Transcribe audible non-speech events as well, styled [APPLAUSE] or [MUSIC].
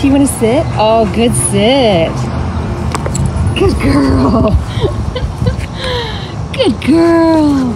Do you want to sit? Oh, good sit. Good girl. [LAUGHS] good girl.